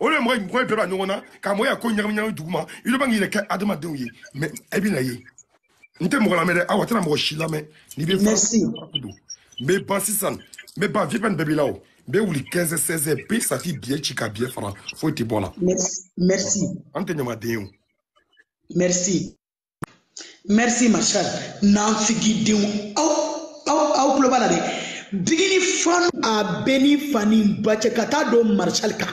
o de mɔgɔ mɔgɔ bɛɛ b'a ɲɔgɔn na ka mɔgɔ ya ko ɲagami ɲagami dugu ma i bɛ k'i yɛrɛ kɛ adamadenw ye mɛ e bɛ na ye n tɛ mɔgɔ lamɛn dɛ aw tɛna mɔgɔ si lamɛn n'i bɛ fara don n bɛ ban sisan n bɛ ban vpn bɛɛ b'i la o n bɛ wuli 15 16 bɛ sati biɲɛ ci ka biɲɛ fara foyi tɛ bɔ a la an tɛ ɲamaden ye o merci merci ma chère nanfigidenw aw aw aw tulo b'a la dɛ digini fan a bɛ ni fa ni ba cɛ ka taa don marshal kan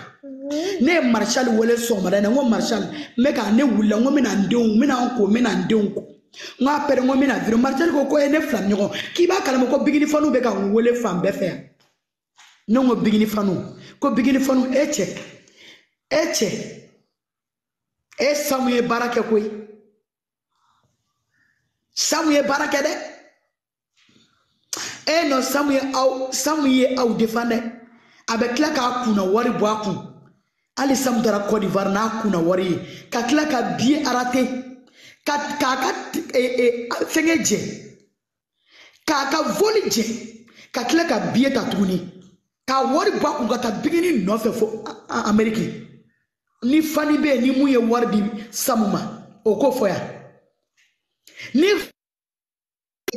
ne ye marshal wele sɔgɔmada in na n ko marshal n bɛ ka ne wulila n ko n bɛna n denw n bɛna n ko n bɛna n denw ko n k'a pɛrɛn ko n bɛna viri marshal ko ko ye ne fila ɲɔgɔn k'i b'a kalama ko bigini faniw bɛ ka n wele fan bɛɛ fɛ yan ne ko bigini faniw ko bigini faniw e cɛ e cɛ e samu ye baara kɛ koyi samu ye baara kɛ dɛ e nɔ samu ye aw samu ye aw defan dɛ a bɛ tila k'a kunna wari bɔ a kun hali samu taara cote d'ivoire n'a kunna wari ye ka tila ka biye arate ka k'a ka e, e, fɛngɛ jɛ k'a ka voli jɛ ka tila ka biye ta tuguni k'a wari bɔ a kun ka taa bigini nɔfɛ fo ameriki ni fani bɛ yen ni mun ye wari di samu ma o ko fɔ yan ni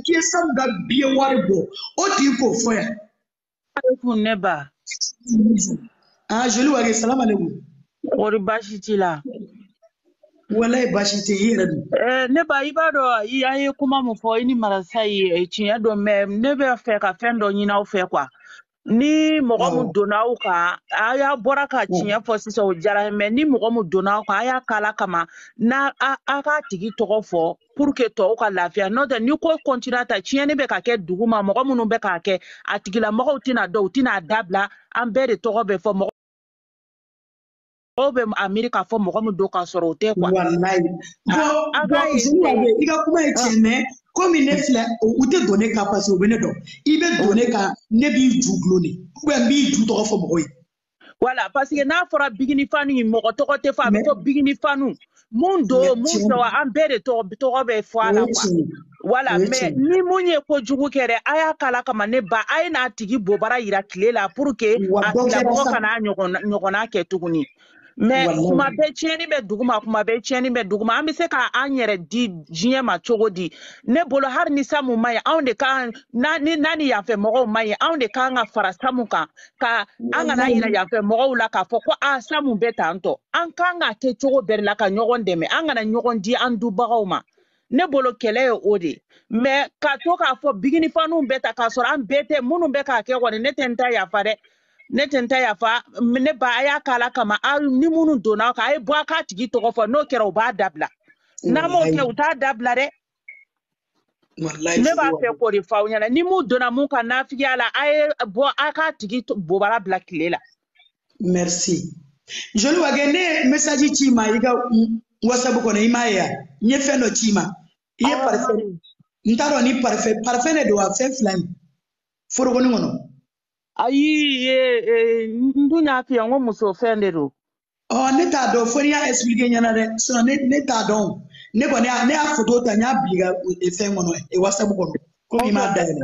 k'i ye samu ka biye wari bɔ o tigi k'o fɔ yan. aleykum ne ba. aa joli wa kɛ salama ne ko. kɔri baasi t'i la. walayi baasi tɛ i yɛrɛ don. ɛɛ eh, ne ba i b'a dɔn i an ye kuma min fɔ i ni marasa ye eh, tiɲɛ don mɛ ne bɛ fɛ ka fɛn dɔ ɲini aw fɛ kuwa. ni mɔgɔ min donna aw kan a y'a bɔra ka tiɲɛ fɔ sisan o diyara ye mɛ ni mɔgɔ min donna aw kan a y'a kala kama n'a a k'a tigi tɔgɔ fɔ pour que tɔw ka lafiya n'o tɛ ni ko kɔntira ta tiɲɛni bɛ ka kɛ dugu ma mɔgɔ minnu bɛ k'a kɛ a tigilamɔgɔw tɛna dɔw tɛna a dabila an bɛɛ de tɔgɔ bɛ fɔ mɔgɔ aw bɛ a miiri k'a fɔ mɔgɔ min don k'a sɔrɔ o tɛ kuwa. walayi bɔn zeniya bɛ i ka kuma ye tiɲɛ mɛ komi ne filɛ u tɛ don ne kan parce que u bɛ ne dɔn i bɛ don ne kan ne b'i ju gulon de ubiyɛn n b'i ju tɔgɔ fɔ mɔgɔw ye. wala parce que n'a fɔra bigini fanu mɔgɔ tɔgɔ tɛ fɔ a bɛ fɔ bigini fanu. mun don mun tɔgɔ an bɛɛ de tɔgɔ tɔgɔ bɛ fɔ a la kuwa wala mɛ ni mun ye ko jugu kɛ dɛ a y'a kala kama ne ba a ye n'a tigi bobara yira tile la pour que a tigilamɔgɔ kana ɲɔgɔnna kɛ tuguni mɛ kuma bɛɛ tiɲɛni bɛ duguma kuma bɛɛ tiɲɛni bɛ duguma an bɛ se ka an yɛrɛ di diɲɛ ma cogo di ne bolo hali ni samu ma ɲi anw de kan ni n'a ni yanfɛ mɔgɔw ma ɲi anw de kan ka fara samu kan ka an kana yira yanfɛ mɔgɔw la k'a fɔ ko a samu bɛ tan tɔ an kan ka kɛ cogo bɛɛ la ka ɲɔgɔn dɛmɛ an kana ɲɔgɔn di an dubagaw ma ne bolo kɛlɛ ye o de mɛ ka to k'a fɔ biginifanw bɛ ta k'a sɔrɔ an bɛɛ tɛ minnu bɛ k'a kɛ kɔni ne tɛ n ta yafa dɛ ne tɛ n ta yafa ne ba a y'a k'a la kama aw ni minnu donna aw kan a ye bɔ a k'a tigi tɔgɔ fɔ n'o kɛra u b'a dabila n'an m'o kɛ u t'a dabila dɛ Walayi ne b'a fɛ k'o de fɔ aw ɲɛna ni mun donna mun ka nafigiya la a ye bɔ a k'a tigi to- bobara bila tile la merci joli wa kɛ ne ye message ci i ma i ka mm, whatsapp kɔnɔ i m'a ye yan n ye fɛn dɔ ci i ma i ye parfait n t'a dɔn ni parfait parfait de don wa fɛn fila in forokoni kɔnɔ ayi ye eh, n dun y'a f'i ye n ko muso fɛn de don ɔ ne t'a dɔn fo n'i y'a expliqué ɲɛna dɛ sinon ne ne t'a dɔn o. ne kɔni y'a ne y'a photo ta n y'a bila i ka e, fɛn kɔnɔ e, whatsapp kɔnɔ komi i m'a dayɛlɛ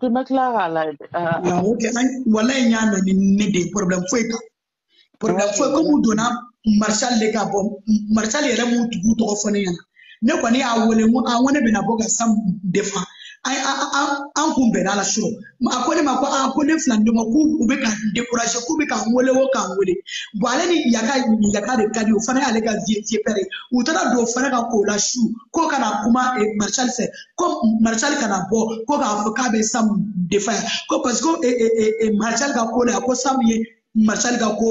Ti ma kila k'a lajɛ. Ah, nka o kɛ an- walayi n y'a na ni ne de ye problème foyi t'a la. problème foyi komi u donna marshal de ka bɔ marshal yɛrɛ m'u tugu tɔgɔ fɔ ne ɲɛna ne kɔni y'a wele n ko a n ko ne bɛna bɔ ka sa de fa an an an kun bɛnna la so a ko ne ma ko aa ko ne fila ni ma k'u u bɛ ka n dekuraze k'u bɛ ka n wele o ka n wele bɔn ale ni yaka yaka de ka di o fana y'ale ka vie vie père ye u taara don o fana ka k'o la su ko kana kuma eh, marshal fɛ ko marshal kana bɔ ko k'a fɔ k'a bɛ sam de fa yan ko parce que eh, eh, eh, eh, marshal ka ko la ko sam ye marisali ka ko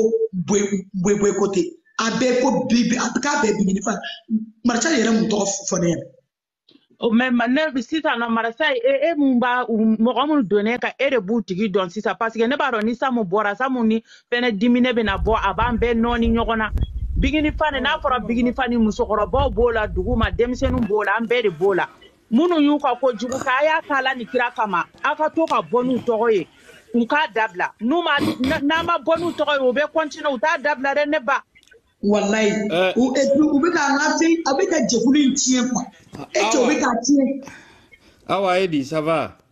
bɔe ko ten a bɛɛ ko bi a bɛ k'a bɛɛ bi ɲini fa marisali yɛrɛ mun tɔgɔ fɔ ne ɲɛna Oh, mais maintenant sisan nɔ marasa ye e e mun b'a mɔgɔ minnu donnen ka e de b'u tigi dɔn sisan parce que ne b'a dɔn ni samu bɔra samu ni fɛnɛ dimine bɛna bɔ a b'an bɛɛ nɔɔni ɲɔgɔn na bigini fani n'a fɔra bigini fani musokɔrɔbaw b'o la dugu ma denmisɛnninw b'o la an bɛɛ de b'o la minnu y'u ka ko jugu kɛ a y'a k'a la ni kira kama aw ka to ka bɔ n'u tɔgɔ ye u k'a dabila n'u ma n'an ma bɔ n'u tɔgɔ ye u bɛ kɔntine u t'a dabila dɛ ne ba walayi eh. u eh, u bɛ ka an ka fɛn a bɛ ka jɛkulu in tiɲɛ kuwa e cɛ u bɛ k'a tiɲɛ awa edi ça va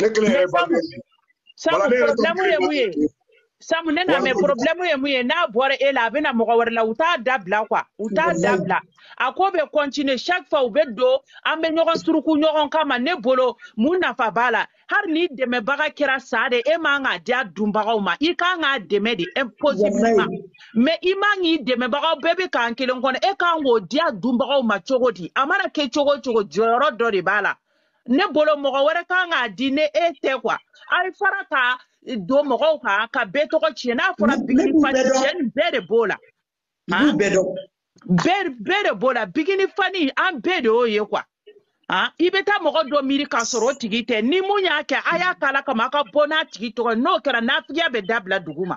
ne kelen yɛrɛ ba bɛ yen sabu Wala, ne yɛrɛ problème dɔn- ye mun ye sabu ne na Wala, mɛ ko- problème ye mun ye n'a bɔra e la a bɛna mɔgɔ wɛrɛ la u t'a dabila quoi u t'a Walayi. dabila a ko bɛ continuer chaque fois u bɛ don an bɛ ɲɔgɔn suruku ɲɔgɔn kama ne bolo mun nafa b'a la hali ni dɛmɛbaga kɛra sa de e man k'a di a dunbagaw ma i kan k'a dɛmɛ de impossible ma Walayi. mɛ i man k'i dɛmɛbagaw bɛɛ bɛ kan kelen kɔnɔ e kan k'o di a dunbagaw ma cogo di a mana kɛ cogo o cogo jɔyɔrɔ dɔ de b'a la ne bolo mɔgɔ wɛrɛ kan k'a di ne e tɛ kuwa a ye fara ka don mɔgɔw kan ka bɛɛ tɔgɔ tiɲɛ n'a fɔra bikini fani cɛ nin bɛɛ de b'o la bɛɛ de b'o la bikini fani an bɛɛ de y'o ye kuwa Ah, i bɛ taa mɔgɔ dɔ miiri k'a sɔrɔ o tigi tɛ ni mun y'a kɛ a y'a k'a la kama a ka bɔ n'a tigi tɔgɔ n'o kɛra nafigiya bɛ dabila dugu ma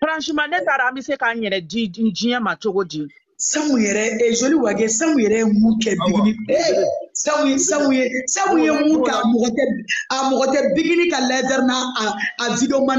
franchement ne taara an bɛ se k'an yɛrɛ di diɲɛ ma cogo di samu yɛrɛ eh, joli wage samu yɛrɛ ye mun kɛ bigini eh, samu ye samu ye samu ye mun kɛ a mɔgɔ tɛ a mɔgɔ tɛ bigini ka lɛtɛri n'a a a video man